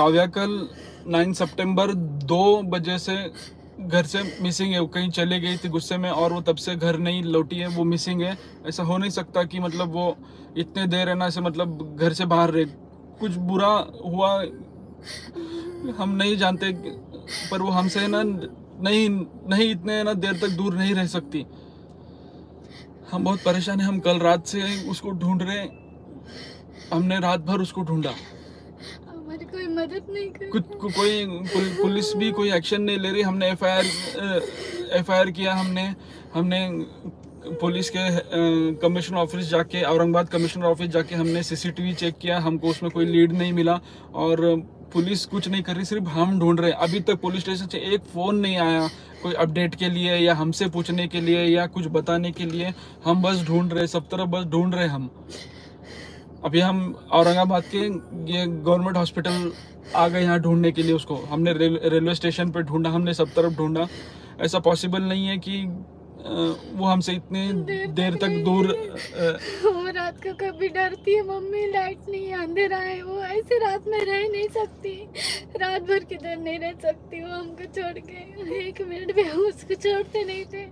काव्या कल 9 सितंबर दो बजे से घर से मिसिंग है कहीं चले गई थी गुस्से में और वो तब से घर नहीं लौटी है, वो मिसिंग है। ऐसा हो नहीं सकता कि मतलब वो इतने देर है ना, ऐसे मतलब घर से बाहर रहे। कुछ बुरा हुआ, हम नहीं जानते, पर वो हमसे ना, नहीं नहीं इतने ना, देर तक दूर नहीं रह सकती। हम बहुत परेशान हैं, हम कल रात से उसको ढूंढ रहे हमने रात भर उसको ढूंढा। कोई मदद नहीं कर कुछ को, कोई पुल- पुलिस भी कोई एक्शन नहीं ले रही। हमने एफ़ आई एफ़ किया हमने हमने पुलिस के कमिश्नर ऑफ़िस जाके औरंगाबाद कमिश्नर ऑफ़िस जाके हमने सीसीटीवी चेक किया। हमको उसमें कोई लीड नहीं मिला और पुलिस कुछ नहीं कर रही सिर्फ़ हम ढूंढ रहे हैं। अभी तक पुलिस स्टेशन से एक फ़ोन नहीं आया कोई अपडेट के लिए या हमसे पूछने के लिए या कुछ बताने के लिए। हम बस ढूंढ रहे सब तरफ़ बस ढूंढ रहे हम। अभी हम औरंगाबाद के ये गवर्नमेंट हॉस्पिटल आ गए यहाँ ढूँढने के लिए उसको। हमने रेल, रेलवे स्टेशन पे ढूंढा हमने सब तरफ़ ढूंढा। ऐसा पॉसिबल नहीं है कि वो हमसे इतने देर तक दूर अ, वो रात को कभी डरती है मम्मी लाइट नहीं अंधेरा है वो ऐसे रात में रह नहीं सकती। रात भर किधर नहीं रह सकती वो हमको छोड़ के एक मिनट भी उसको छोड़ते नहीं थे।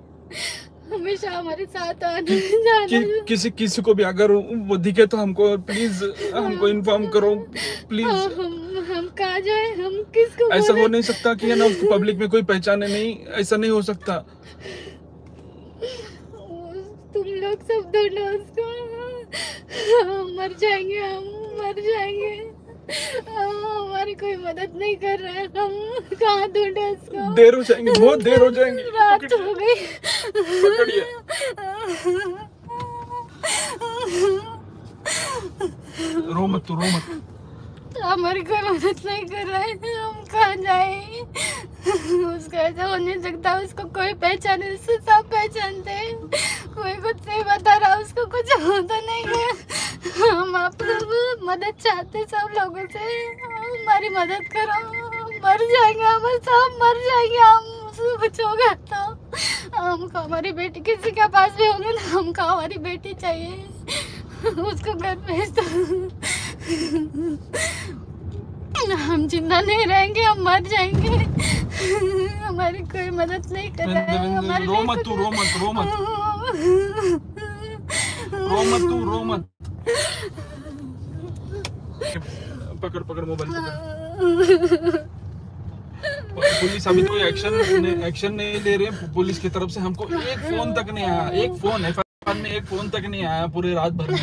हमेशा हमारे साथ आना जाना कि, किसी किसी को भी अगर वो दिखे तो हमको प्लीज़ हमको इन्फॉर्म करो हाँ, प्लीज़ हम हम कहा जाए? हम किसको ऐसा हो नहीं सकता कि है ना उसको पब्लिक में कोई पहचाने नहीं ऐसा नहीं हो सकता। तुम लोग सब उसको मर जाएँगे हम मर जाएँगे। हमारी कोई मदद नहीं कर रहा है। हम कहाँ ढूंढे उसको देर हो जाएँगे बहुत देर हो जाएँगे। रात हो गई। रो मत तू रो मत। हमारी कोई मदद नहीं कर रहा है। हम कहा जाए? उसको ऐसा हो नहीं सकता, उसको कोई पहचाने, उससे सब पहचानते हैं। कोई कुछ नहीं बता रहा, उसको कुछ होता नहीं है। हम आप सब मदद चाहते सब लोगों से। हमारी मदद करो, मर जाएँगे हम, सब मर जाएँगे हम कुछ होगा तो। हमको हमारी बेटी किसी के पास भी होंगे ना, हमको हमारी बेटी चाहिए। उसको घर भेज दो। हम ज़िंदा नहीं रहेंगे, हम मर जाएँगे। हमारी कोई मदद नहीं कर रहा है हमारे रो मत तू रो मत रो मत रो मत तू रो मत पकड़ पकड़ मोबाइल पुलिस अभी कोई एक्शन एक्शन नहीं ले रहे पुलिस की तरफ़ से हमको एक फ़ोन तक नहीं आया एक फ़ोन एफ़ में एक फ़ोन तक नहीं आया पूरे रात भर में।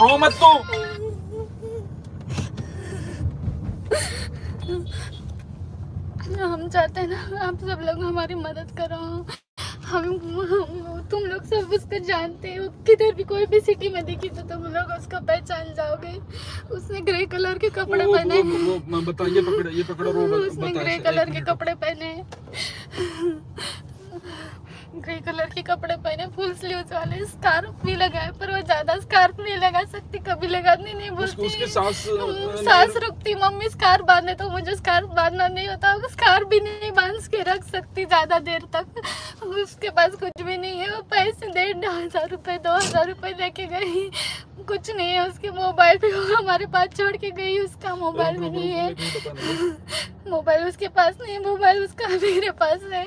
रो मत तू। हम चाहते हैं ना आप सब लोग हमारी मदद करो। हम, हम तुम लोग सब उसको जानते हो। किधर भी कोई भी सिटी में दिखी तो तुम लोग उसको पहचान जाओगे। उसने ग्रे कलर के कपड़े पहने ये पकड़ ये पकड़ो उसने ग्रे कलर के कपड़े पहने। ग्रे कलर के कपड़े पहने फुल स्लीव्स वाले स्कार्फ भी लगाए पर वो ज़्यादा स्कार्फ नहीं लगा सकती कभी लगानी नहीं बोलती। उसके सास सास रुकती मम्मी स्कार्फ बांधे तो मुझे स्कार्फ बांधना नहीं होता स्कार्फ भी नहीं बाँध के रख सकती ज़्यादा देर तक। उसके पास कुछ भी नहीं है वो पैसे डेढ़ हज़ार रुपए दो हज़ार रुपए लेके गई। कुछ नहीं है उसके मोबाइल भी वो हमारे पास छोड़ के गई उसका मोबाइल भी नहीं है। मोबाइल उसके पास नहीं है मोबाइल उसका मेरे पास है।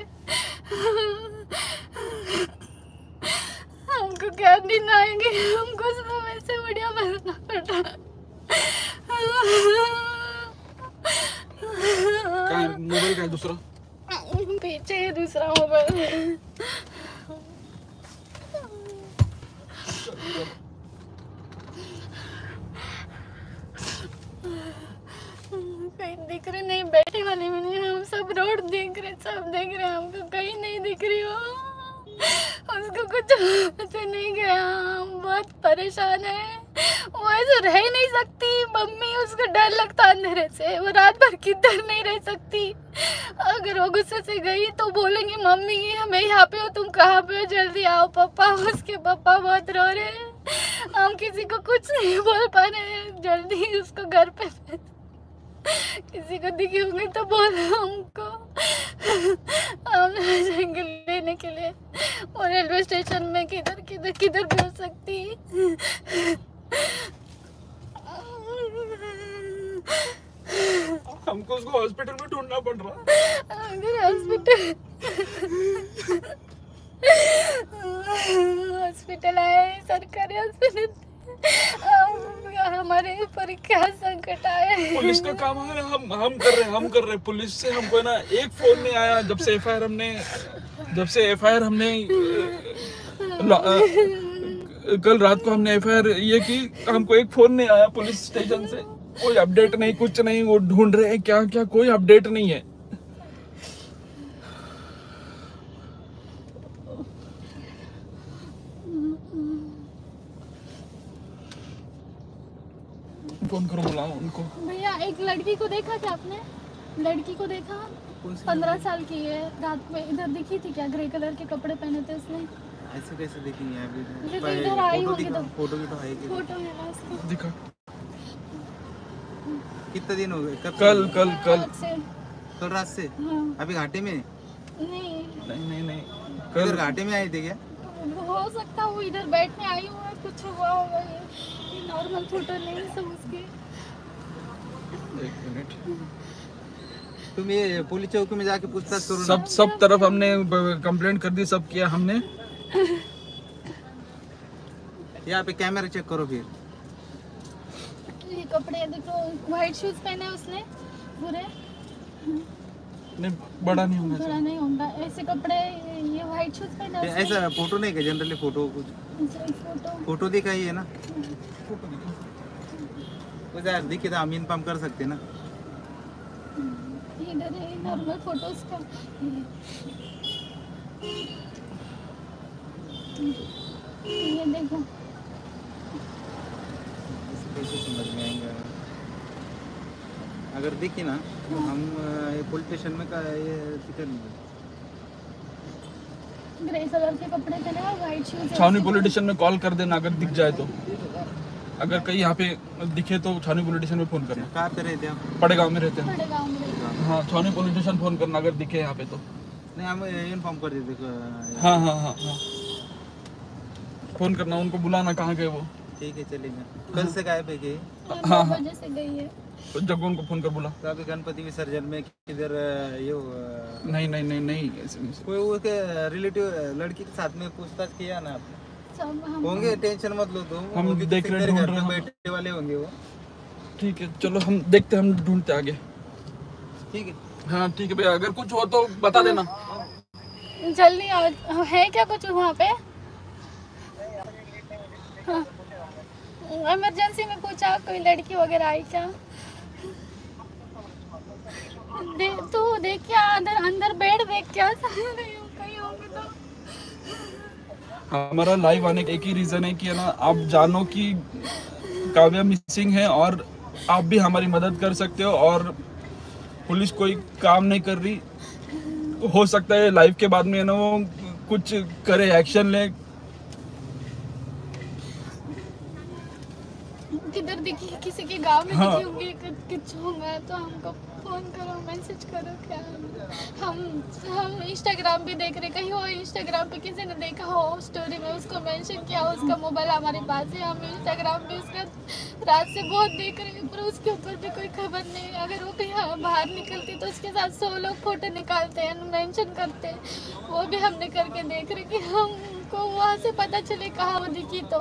हमको क्या दिन आएँगे हमको सब ऐसे वीडियो बनाना पड़? मोबाइल का दूसरा? पीछे है दूसरा मोबाइल। कहीं दिख रहे, नहीं बैठे वाले में नहीं, हम सब रोड देख रहे, सब देख रहे, हमको कहीं नहीं दिख रही हो। उसको कुछ नहीं गया, हम बहुत परेशान है। वो ऐसे रह नहीं सकती, मम्मी उसको डर लगता अंधेरे से, वो रात भर किधर नहीं रह सकती। अगर वो गुस्से से गई तो बोलेंगे, मम्मी मैं यहाँ पे हो, तुम कहाँ पे हो? जल्दी आओ, पापा, उसके पापा बहुत रो रहे हैं। हम किसी को कुछ नहीं बोल पा रहे हैं, जल्दी उसको घर पे किसी को दिखे होंगे तो बोलो हमको। हम जाएँगे लेने के लिए। और रेलवे स्टेशन में किधर किधर किधर भी हो सकती। हमको उसको हॉस्पिटल में ढूंढना पड़ रहा। अगर हॉस्पिटल हॉस्पिटल आए सरकारी हॉस्पिटल हमारे ऊपर क्या संकट आया है? पुलिस का काम है, हम हम कर रहे हम कर रहे पुलिस से हमको ना एक फ़ोन नहीं आया, जब से एफआईआर हमने जब से एफआईआर हमने कल रात को हमने एफआईआर ये की, हमको एक फ़ोन नहीं आया पुलिस स्टेशन से। कोई अपडेट नहीं, कुछ नहीं, वो ढूंढ रहे हैं, क्या क्या, कोई अपडेट नहीं है। फ़ोन करो बुलाओ उनको? भैया एक लड़की को देखा क्या आपने? लड़की को देखा? पंद्रह साल की है। रात में इधर दिखी थी क्या? ग्रे कलर के कपड़े पहने थे उसने। ऐसे कैसे देखेंगे अभी? मुझे तो इधर आई फ़ोटो होगी तो। फ़ोटो की तो है कि फ़ोटो है ना उसकी दिखा। कितने दिन हो गए? कब कल कल कल। रात से। कल रात से? हाँ। अभी घाटे में? नहीं। नहीं नहीं नहीं। कल। घाटे में आए थे क्या? हो सकता वो इधर बैठने आई हुआ कुछ हुआ होगा नॉर्मल फ़ोटो नहीं सब उसके। एक मिनट तुम ये पुलिस चौकी में जाके पूछताछ करो सब सब तरफ़ हमने कंप्लेंट कर दी सब किया हमने। यहाँ पे कैमरा चेक करो फिर। ये कपड़े देखो व्हाइट शूज़ पहने उसने पूरे नहीं बड़ा नहीं होगा थोड़ा नहीं होगा। ऐसे कपड़े ये व्हाइट शूज़ पहने हैं। ऐसा फ़ोटो नहीं क्या? जनरली फ़ोटो कुछ। फ़ोटो फ़ोटो दिखाई है ना। कुछ यार दिखे तो हम इन्फॉर्म कर सकते ना। इधर है नॉर्मल फ़ोटोज़ का। ये देखो। कैसे समझ में आएँगे? अगर देखिए ना तो हम ये पुलिस स्टेशन में का ये टिकट नहीं ग्रे कलर के कपड़े पहने और white shoes Chhawni police station में कॉल कर देना अगर दिख जाए तो। अगर कहीं यहाँ पे दिखे तो छावनी पुलिस स्टेशन में फ़ोन करना। कहाँ पे रहते हम बड़े गाँव में रहते हैं। बड़े गाँव में हाँ। छावनी पुलिस स्टेशन फ़ोन करना अगर दिखे यहाँ पे तो। नहीं हम इन्फॉर्म कर देते हाँ हाँ हाँ हाँ फ़ोन करना उनको बुलाना कहाँ गए वो। ठीक है चलेगा। कल से गायब है कि? हाँ, हाँ। से गई है। जब उनको फ़ोन कर बुला। तो अभी गणपति विसर्जन में किधर ये नहीं नहीं नहीं नहीं कोई उसके रिलेटिव लड़की के साथ में पूछताछ किया ना आपने? होंगे टेंशन मत लो तुम। हम देख रहे के ढूंढ हैं। बैठने वाले होंगे वो। ठीक है चलो हम देखते हम ढूंढते आगे। ठीक है। हाँ ठीक है भैया अगर कुछ हो तो बता देना। जल्दी आओ। है क्या कुछ वहाँ पे? हाँ। इमरजेंसी में पूछा कोई लड़की वगैरह आई क्या? दे तू देख क्या अंदर अंदर बेड देख क्या कहीं होंगे तो। हमारा लाइव आने का एक ही रीजन है कि है ना, आप जानो कि काव्या मिसिंग है और आप भी हमारी मदद कर सकते हो और पुलिस कोई काम नहीं कर रही। हो सकता है लाइव के बाद में है ना वो कुछ करे एक्शन ले किधर दिखी किसी के गाँव में हाँ। होंगे कुछ होगा तो हमको फ़ोन करो मैसेज करो क्या हम हम इंस्टाग्राम भी देख रहे कहीं हो इंस्टाग्राम पे किसी ने देखा हो स्टोरी में उसको मेंशन किया हो उसका मोबाइल हमारे पास है हम इंस्टाग्राम पे उसका रात से बहुत देख रहे हैं पर उसके ऊपर भी कोई खबर नहीं। अगर वो कहीं बाहर निकलती तो उसके साथ सौ लोग फ़ोटो निकालते हैं मैंशन करते हैं वो भी हमने करके देख रहे कि हमको वहाँ से पता चले कहाँ वो दिखी तो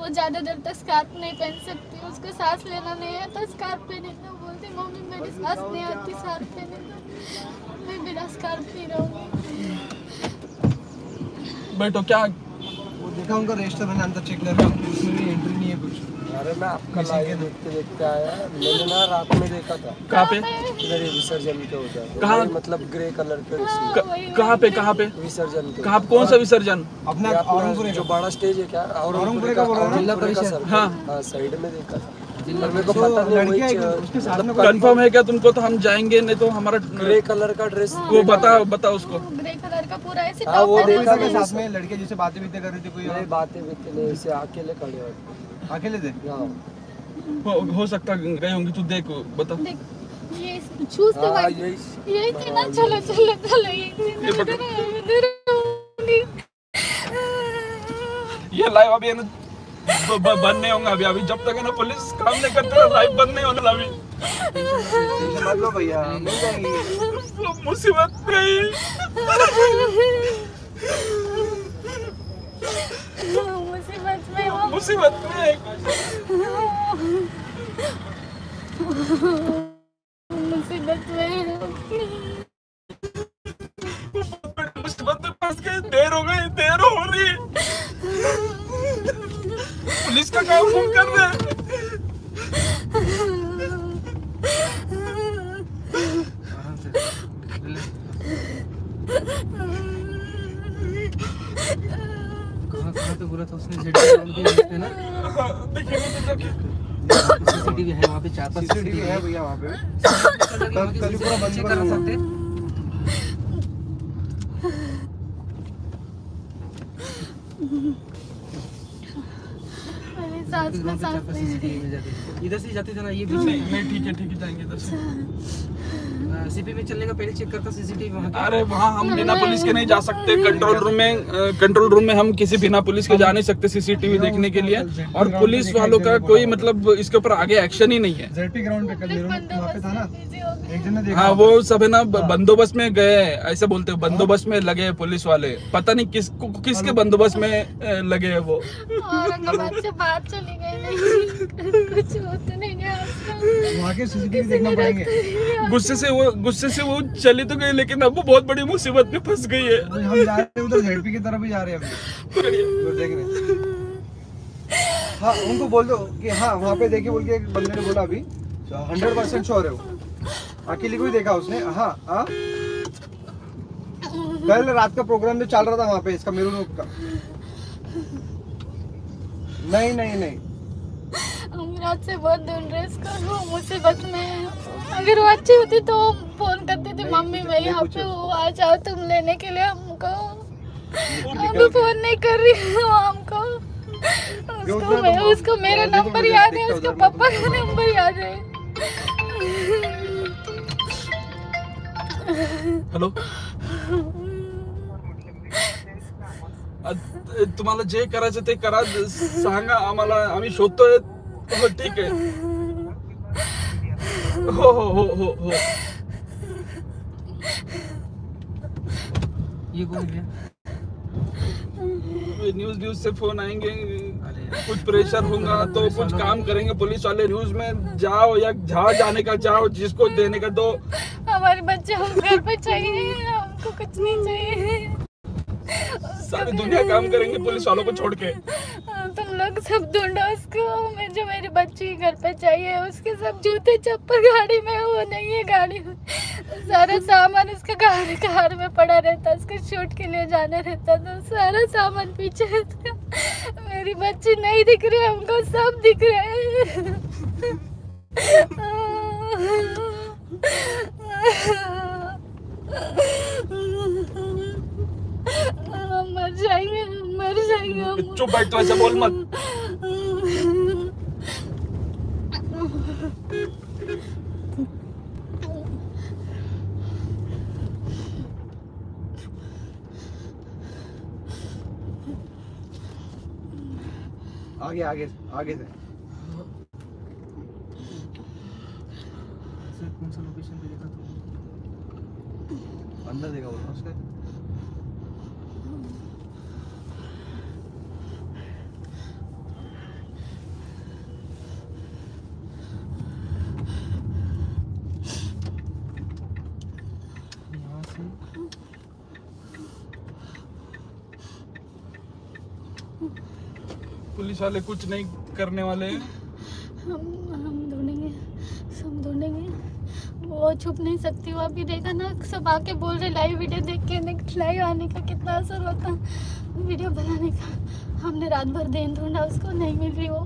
वो ज़्यादा देर तक स्कार्फ नहीं पहन सकती, उसको सांस लेना नहीं है तो स्कार्फ पहने तो बोलती, मम्मी, मेरी सांस नहीं आती स्कार्फ पहने तो। मैं बिना स्कार्फ ही। रहूँगी बैठो क्या वो देखा उनका रेस्टोरेंट अंदर चेक कर रहा हूँ उसमें भी एंट्री नहीं है कुछ। अरे मैं आपका लाइव देखते देखते आया मैंने ना रात में देखा था। कहाँ पे? इधर विसर्जन के कहाँ? मतलब ग्रे कलर के कहाँ पे कहाँ पे? विसर्जन के। कहाँ कौन सा विसर्जन? अपना औरंगपुर जो बड़ा स्टेज है क्या? औरंगपुर का बोल रहा है? जिला परिषद। हाँ। हाँ साइड में देखा था। कंफर्म है क्या तुमको तो हम जाएँगे नहीं तो हमारा ग्रे कलर का ड्रेस वो बता बता उसको। ग्रे कलर का पूरा ऐसे हाँ, टॉप वो देखा के साथ में लड़के जैसे बातें बीतें कर रहे थे कोई और? बातें नहीं ऐसे अकेले खड़े होते अकेले थे? हाँ। हो, हो सकता गए होंगे तू देख बता। देख ये शूज़ तो हाँ यही यही थी ना चलो चलो चलो ये ये इधर इधर ये लाइव अभी ना ब- बंद नहीं होंगे अभी अभी जब तक है ना पुलिस काम नहीं करते लाइफ बंद नहीं होने अभी लो भैया मिल जाएँगी मुसीबत नहीं। मुसीबत में हो। मुसीबत में। सीसीटीवी है वहाँ पे चार पाँच सीसीटीवी है भैया वहाँ पे। कल कल पूरा बंद करा सकते इधर से जाते थे ना ये बीच में ठीक है ठीक है जाएँगे इधर से। सीपी में चलने का पहले चेक करता सीसीटीवी वहाँ अरे वहाँ हम बिना पुलिस के नहीं जा सकते कंट्रोल रूम में कंट्रोल रूम में हम किसी बिना पुलिस के जा नहीं सकते सीसीटीवी देखने के लिए। और पुलिस वालों का कोई मतलब इसके ऊपर आगे एक्शन ही नहीं है। जेडपी ग्राउंड पे कल वहाँ पे था ना? बिज़ी हो गए। एक जन ने देखा हाँ वो सब है ना बंदोबस्त में गए ऐसे बोलते हैं बंदोबस्त में लगे हैं पुलिस वाले। पता नहीं किस किसके बंदोबस्त में लगे हैं वो। औरंगाबाद से बात चली गई नहीं। कुछ होता नहीं। वहाँ के सीसीटीवी देखना पड़ेंगे। गुस्से से वो गुस्से से वो चली तो गई लेकिन अब वो बहुत बड़ी मुसीबत में फंस गई है। हम जा रहे हैं उधर जेडपी की तरफ़ ही जा रहे हैं अभी उधर देखने हाँ। उनको बोल दो कि हाँ वहाँ पे देखिए बोल के एक बंदे ने बोला अभी हंड्रेड परसेंट श्योर है वो। अकेले को ही देखा उसने। हाँ हाँ। कल रात का प्रोग्राम जो चल रहा था वहाँ पे इसका मेरू का नहीं नहीं नहीं। हम रात से बहुत ढूंढ रहे इसको वो मुसीबत में है। अगर वो अच्छी होती तो फ़ोन करती थी मम्मी मैं यहाँ पे हूँ आ जाओ तुम लेने के लिए हमको। अभी फ़ोन नहीं कर रही है वो हमको। उसको मैं उसको मेरा नंबर याद है उसको पापा का नंबर याद है। हॅलो? तुम्हाला जे करायचं ते करा सांगा आम्हाला आम्ही शोधतोय हो ठीक आहे हो हो हो हो हो। ये कौन है? न्यूज़ न्यूज़ से फ़ोन आएँगे। कुछ प्रेशर होगा तो कुछ काम करेंगे पुलिस वाले न्यूज़ में। जाओ या जहाँ जाने का जाओ जिसको देने का दो। हमारे बच्चे हम घर पे चाहिए हमको कुछ नहीं चाहिए। सारी दुनिया काम करेंगे पुलिस वालों को छोड़ के। लोग सब ढूंढो उसको। मैं जो मेरी बच्ची घर पे चाहिए, उसके सब जूते चप्पल गाड़ी में, वो नहीं है गाड़ी में। सारा सामान उसका गाड़ी कार में पड़ा रहता उसको शूट के लिए जाना रहता तो सारा सामान पीछे है। उसका मेरी बच्ची नहीं दिख रही, हमको सब दिख रहे मर जाएँगे मर जाएँगे हम चुप बैठ तो ऐसा बोल मत। आगे आगे आगे से। कौन सा लोकेशन पे देखा तो अंदर देखा बोला उसने यहाँ से पुलिस वाले कुछ नहीं करने वाले हम हम ढूंढेंगे सब ढूंढेंगे। वो छुप नहीं सकती, वो अभी देखा ना, सब आके बोल रहे लाइव वीडियो देख के नेक्स्ट लाइव आने का कितना असर होता। वीडियो बनाने का, हमने रात भर दिन ढूंढा, उसको नहीं मिल रही, वो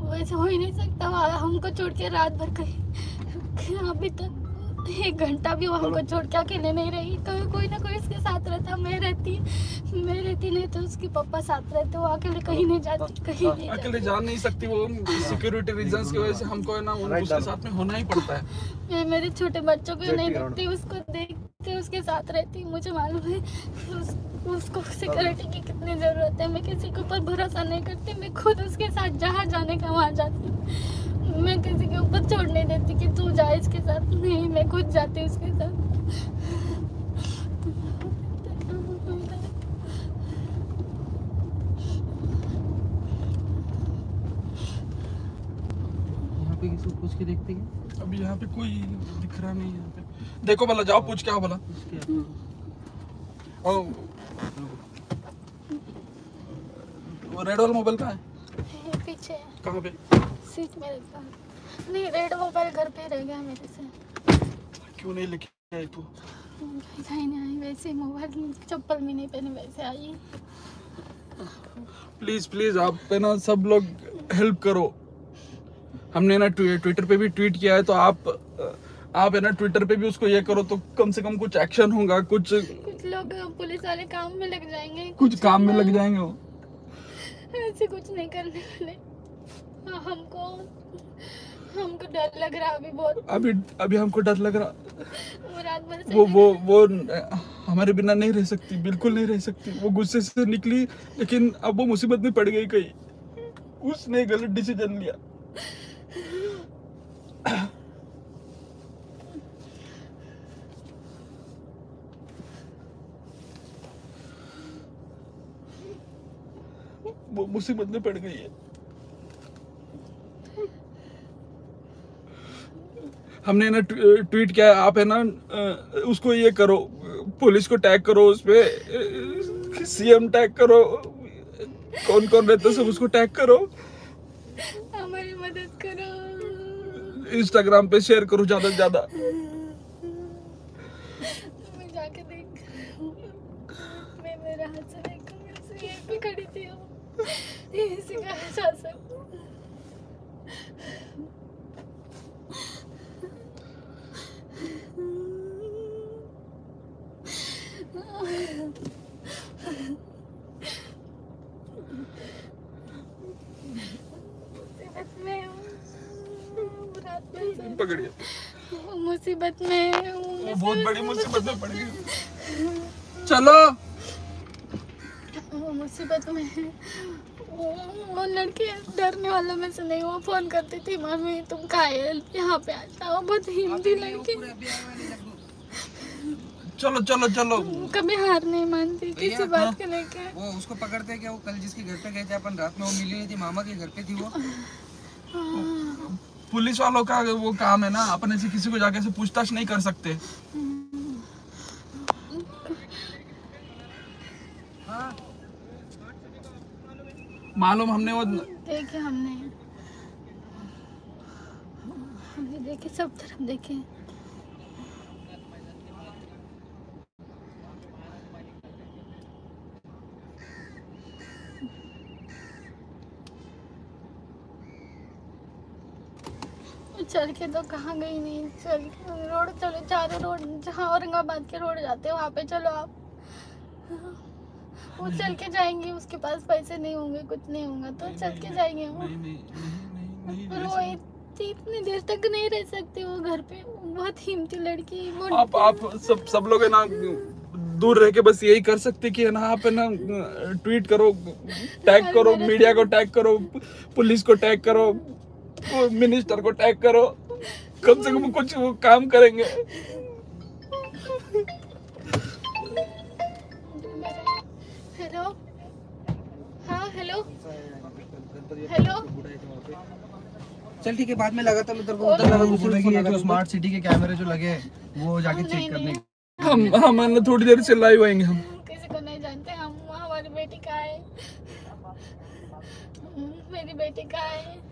वो ऐसा हो ही नहीं सकता। हमको छोड़ के रात भर कहीं अभी तक एक घंटा भी वो हमको छोड़ के अकेले नहीं रही। तो कोई ना कोई उसके साथ रहता मैं रहती मैं रहती नहीं तो उसके पापा साथ रहते वो अकेले कहीं नहीं जाती कहीं नहीं अकेले जा नहीं सकती वो सिक्योरिटी रीजंस की वजह से हमको ना उसके साथ में होना ही पड़ता है। मैं मेरे छोटे बच्चों को नहीं देखती उसको देखते उसके साथ रहती मुझे मालूम है उस, उसको सिक्योरिटी की कितनी ज़रूरत है। मैं किसी के ऊपर भरोसा नहीं करती मैं खुद उसके साथ जहाँ जाने का वहाँ जाती। हूँ। मैं किसी के ऊपर छोड़ नहीं देती कि तू जा इसके साथ नहीं मैं खुद जाती हूँ उसके साथ। पे किसी पूछ के देखते क्या अभी यहाँ पे कोई दिख रहा नहीं यहाँ पे। देखो भला जाओ पूछ क्या हो भला। उसके रेड वाला मोबाइल कहाँ है? पीछे कहाँ पे? सीट मेरे साथ नहीं रेड मोबाइल घर पे रह गया मेरे से। क्यों नहीं लेके आई तू? कहीं नहीं आई वैसे मोबाइल चप्पल भी नहीं पहनी वैसे आई। प्लीज़ प्लीज़ आप पे ना सब लोग हेल्प करो। हमने ना ट्वी- ट्विटर पे भी ट्वीट किया है तो आप आप है ना ट्विटर पे भी उसको ये करो तो कम से कम कुछ एक्शन होगा कुछ कुछ लोग पुलिस वाले काम में लग जाएँगे कुछ कुछ काम में लग जाएँगे वो। ऐसे कुछ नहीं करने वाले। हाँ, हमको हमको डर लग रहा अभी बहुत। अभी अभी हमको डर लग रहा। वो रात भर वो वो वो हमारे बिना नहीं रह सकती बिल्कुल नहीं रह सकती। वो गुस्से से निकली लेकिन अब वो मुसीबत में पड़ गई कहीं। उसने गलत डिसीज़न लिया। वो मुसीबत में पड़ गई है। हमने ना ट्वीट किया है, आप है ना उसको ये करो पुलिस को टैग करो उस पे सीएम टैग करो कौन कौन रहता सब उसको टैग करो। हमारी मदद करो। इंस्टाग्राम पे शेयर करो ज़्यादा से ज़्यादा। मैं जाके देख। मैं मेरे हाथ से देखूँगी यहीं पे खड़ी थी। यहीं से कहा जा सकता मुसीबत में हूँ रात में से- पकड़िए मुसीबत में हूँ वो बहुत बड़ी मुसीबत में पड़ गई। चलो। वो मुसीबत में वो वो लड़की डरने वाला में से नहीं वो फ़ोन करती थी मम्मी तुम कायल यहाँ पे आता वो बहुत हिंदी लड़की। चलो चलो चलो। कभी हार नहीं मानती किसी बात को लेके। वो उसको पकड़ते क्या वो कल जिसके घर पे गए थे अपन रात में वो मिली नहीं थी मामा के घर पे थी वो। पुलिस वालों का वो काम है ना, अपने से किसी को जाके से पूछताछ नहीं कर सकते। मालूम हमने वो देखे हमने। हमने देखे, सब तरफ़ देखे। चल के तो कहाँ गई नहीं? चल के रोड चलो चारों रोड जहाँ औरंगाबाद के रोड जाते हैं वहाँ पे चलो आप। वो चल के जाएँगे उसके पास पैसे नहीं होंगे कुछ नहीं होगा तो चल के जाएँगे वो। वो इतनी देर तक नहीं रह सकती वो घर पे। बहुत हिमती लड़की वो आप आप सब सब लोग है ना दूर रह के बस यही कर सकते कि ना आप है ना ट्वीट करो टैग करो मीडिया को टैग करो पुलिस को टैग करो। मिनिस्टर को टैग करो। कम से कम कुछ वो काम करेंगे। हेलो? हाँ हेलो? हेलो? चल ठीक है बाद में लगा था मैं तेरे को उधर लगा वो बोले को जो स्मार्ट सिटी के कैमरे जो लगे हैं, वो जाके नहीं, चेक करने। हम हम ना थोड़ी देर से लाइव आएँगे हम। किसी को नहीं जानते हम हमारी बेटी का है। मेरी बेटी का है।